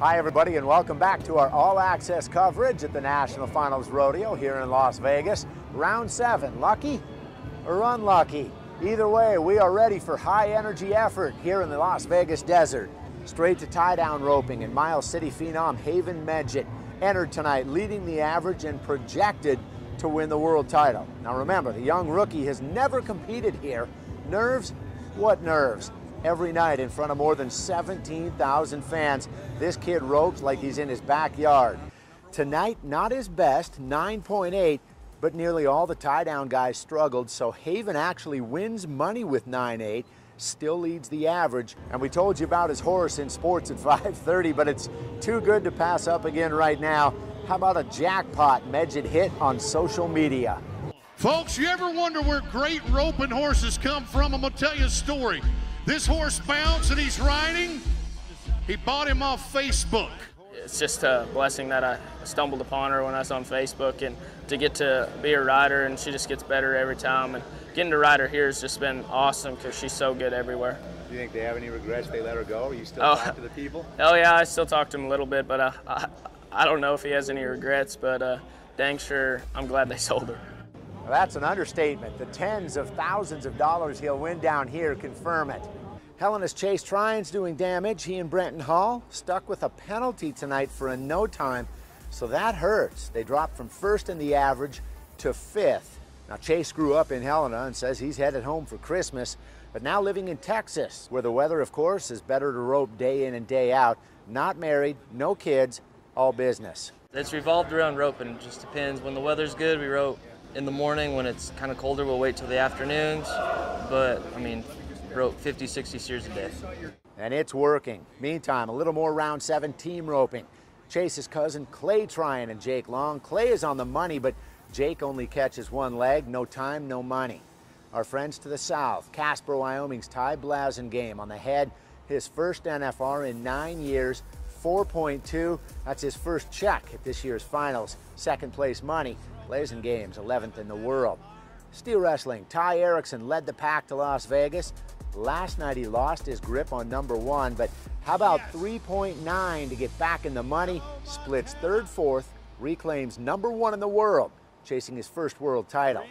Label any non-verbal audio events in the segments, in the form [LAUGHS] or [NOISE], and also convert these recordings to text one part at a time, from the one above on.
Hi, everybody, and welcome back to our all access coverage at the National Finals Rodeo here in Las Vegas. Round seven, lucky or unlucky? Either way, we are ready for high energy effort here in the Las Vegas desert. Straight to tie down roping, and Miles City phenom Haven Meged entered tonight, leading the average and projected to win the world title. Now remember, the young rookie has never competed here. Nerves? What nerves? Every night in front of more than 17,000 fans, this kid ropes like he's in his backyard. Tonight, not his best, 9.8, but nearly all the tie down guys struggled, so Haven actually wins money with 9.8 still leads the average. And we told you about his horse in sports at [LAUGHS] 5.30, but it's too good to pass up again right now. How about a jackpot Meged hit on social media? Folks, you ever wonder where great roping horses come from? I'm to tell you a story. This horse Bounce that he's riding, he bought him off Facebook. It's just a blessing that I stumbled upon her when I was on Facebook and to get to be a rider, and she just gets better every time. And getting to ride her here has just been awesome because she's so good everywhere. Do you think they have any regrets they let her go? Are you still oh, talk to the people? Oh yeah, I still talk to him a little bit, but uh, I, I don't know if he has any regrets. But uh, dang sure, I'm glad they [LAUGHS] sold her. Well, that's an understatement. The tens of thousands of dollars he'll win down here confirm it. Helena's Chase Tryan's doing damage. He and Brenton Hall stuck with a penalty tonight for a no time, so that hurts. They dropped from first in the average to fifth. Now, Chase grew up in Helena and says he's headed home for Christmas, but now living in Texas, where the weather, of course, is better to rope day in and day out. Not married, no kids, all business. It's revolved around roping. It just depends. When the weather's good, we rope in the morning. When it's kind of colder, we'll wait till the afternoons. But, I mean, rope 50, 60 steers a day. And it's working. Meantime, a little more round seven team roping. Chase's cousin Clay Tryan and Jake Long. Clay is on the money, but Jake only catches one leg, no time, no money. Our friends to the south, Casper, Wyoming's Ty Blasingame on the head, his first NFR in nine years, 4.2. That's his first check at this year's finals. Second place money. Games 11th in the world. Steer wrestling, Ty Erickson led the pack to Las Vegas. Last night he lost his grip on number one, but how about 3.9 to get back in the money? Splits third, fourth, reclaims number one in the world chasing his first world title.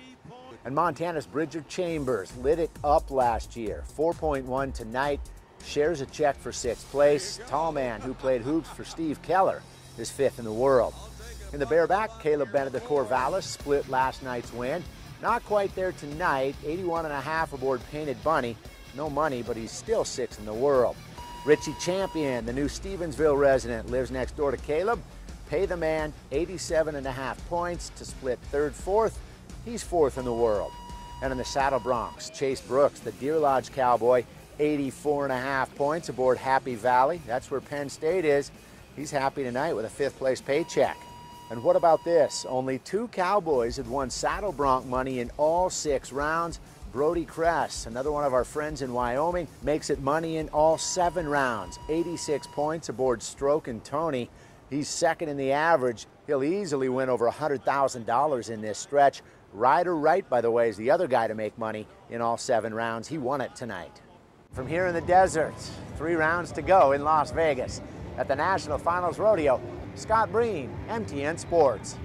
And Montana's Bridger Chambers lit it up last year. 4.1 tonight, shares a check for sixth place. Tall man who played hoops for Steve Keller is fifth in the world. In the bareback, Caleb Benedict Corvallis split last night's win. Not quite there tonight, 81 and a half aboard Painted Bunny. No money, but he's still sixth in the world. Richie Champion, the new Stevensville resident, lives next door to Caleb. Pay the man 87 and a half points to split third, fourth. He's fourth in the world. And in the Saddle Bronc, Chase Brooks, the Deer Lodge Cowboy, 84 and a half points aboard Happy Valley. That's where Penn State is. He's happy tonight with a fifth place paycheck. And what about this? Only two Cowboys had won Saddle Bronc money in all six rounds. Brody Cress, another one of our friends in Wyoming, makes it money in all seven rounds. 86 points aboard Stroke and Tony. He's second in the average. He'll easily win over $100,000 in this stretch. Ryder Wright, by the way, is the other guy to make money in all seven rounds. He won it tonight. From here in the desert, three rounds to go in Las Vegas at the National Finals Rodeo. Scott Breen, MTN Sports.